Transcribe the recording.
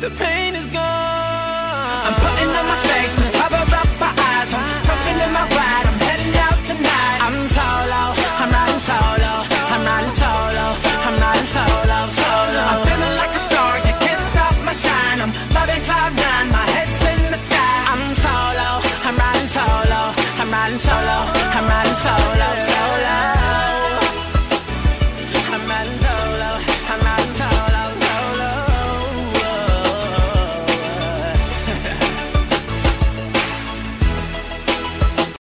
the pain is gone. I'm putting on my shades, cover up my eyes. I'm jumping in my ride, I'm heading out tonight. I'm solo, I'm riding solo I'm riding solo, I'm riding solo, solo. I'm feeling like a star, you can't stop my shine. I'm loving cloud nine, my head's in the sky. I'm solo, I'm riding solo I'm riding solo, I'm riding solo.